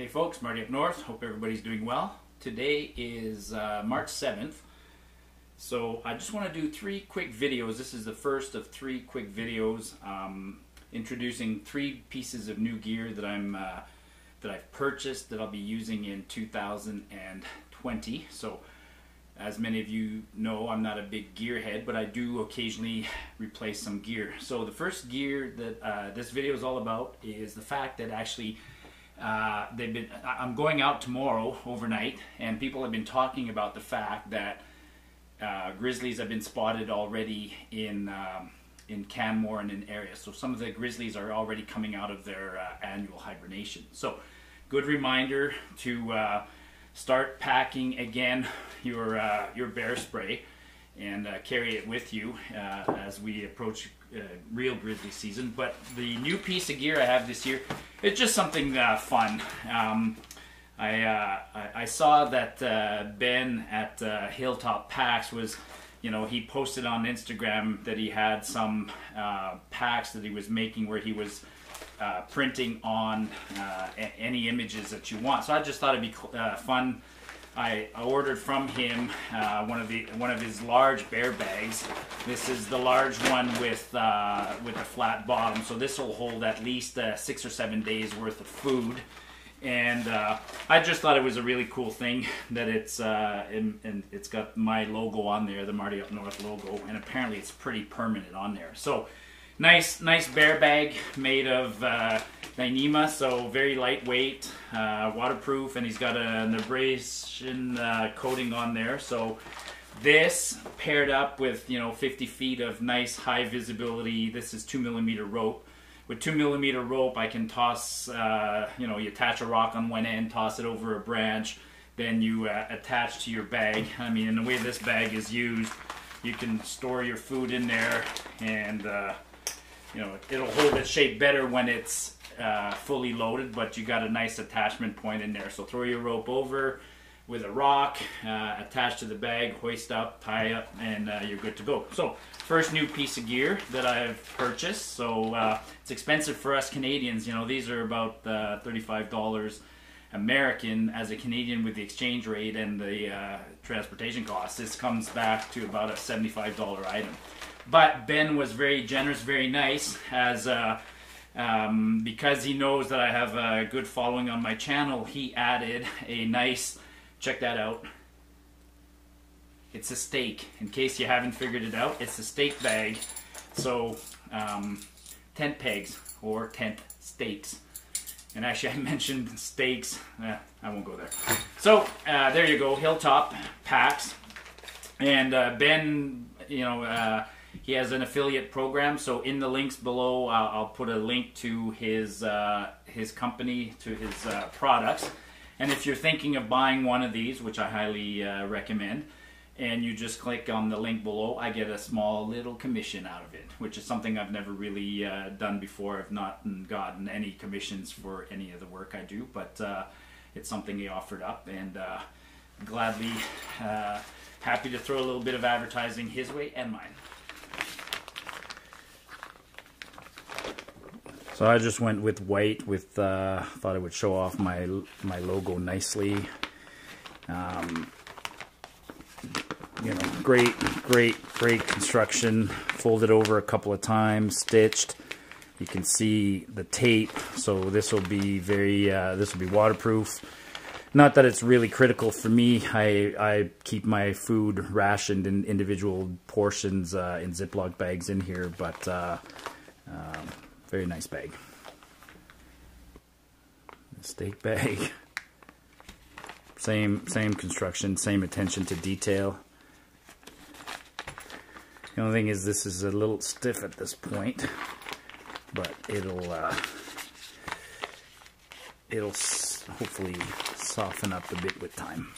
Hey folks, Marty up north. Hope everybody's doing well. Today is uh, March 7th. So I just want to do three quick videos. This is the first of three quick videos um, introducing three pieces of new gear that I'm uh, that I've purchased that I'll be using in 2020. So as many of you know, I'm not a big gearhead, but I do occasionally replace some gear. So the first gear that uh, this video is all about is the fact that actually uh, they've been. I'm going out tomorrow overnight, and people have been talking about the fact that uh, grizzlies have been spotted already in um, in Canmore and in areas. So some of the grizzlies are already coming out of their uh, annual hibernation. So good reminder to uh, start packing again your uh, your bear spray and uh, carry it with you as we approach real grizzly season. But the new piece of gear I have this year, it's just something uh, fun. Um, I, uh, I, I saw that uh, Ben at uh, Hilltop Packs was, you know, he posted on Instagram that he had some uh, packs that he was making where he was uh, printing on any images that you want. So I just thought it'd be fun. I ordered from him uh, one of the one of his large bear bags. This is the large one with uh, with a flat bottom, so this will hold at least uh, six or seven days worth of food. And uh, I just thought it was a really cool thing that it's uh, and, and it's got my logo on there, the Marty Up North logo, and apparently it's pretty permanent on there. So nice nice bear bag made of uh, Dyneema, so very lightweight, uh, waterproof, and he's got an abrasion uh, coating on there. So this paired up with you know 50 feet of nice high visibility. This is two millimeter rope. With two millimeter rope, I can toss. Uh, you know, you attach a rock on one end, toss it over a branch, then you uh, attach to your bag. I mean, in the way this bag is used, you can store your food in there, and uh, you know it'll hold its shape better when it's uh, fully loaded. But you got a nice attachment point in there. So throw your rope over with a rock uh, attached to the bag, hoist up, tie up, and uh, you're good to go. So, first new piece of gear that I've purchased. So, uh, it's expensive for us Canadians. You know, these are about uh, $35 American as a Canadian with the exchange rate and the uh, transportation costs. This comes back to about a $75 item. But Ben was very generous, very nice, as um, because he knows that I have a good following on my channel, he added a nice check that out. It's a stake. In case you haven't figured it out, it's a stake bag. So, um, tent pegs or tent stakes. And actually, I mentioned steaks. Eh, I won't go there. So, uh, there you go. Hilltop packs. And uh, Ben, you know, uh, he has an affiliate program. So in the links below, uh, I'll put a link to his uh, his company, to his uh, products. And if you're thinking of buying one of these, which I highly uh, recommend, and you just click on the link below, I get a small little commission out of it, which is something I've never really uh, done before. I've not gotten any commissions for any of the work I do, but uh, it's something he offered up, and gladly happy to throw a little bit of advertising his way and mine. So I just went with white. With uh, thought it would show off my my logo nicely. Um, you know, great, great, great construction. Folded over a couple of times, stitched. You can see the tape. So this will be very. Uh, this will be waterproof. Not that it's really critical for me. I I keep my food rationed in individual portions uh, in Ziploc bags in here, but. Uh, um, very nice bag. Stake bag. Same same construction, same attention to detail. The only thing is this is a little stiff at this point, but it'll uh, it'll hopefully soften up a bit with time.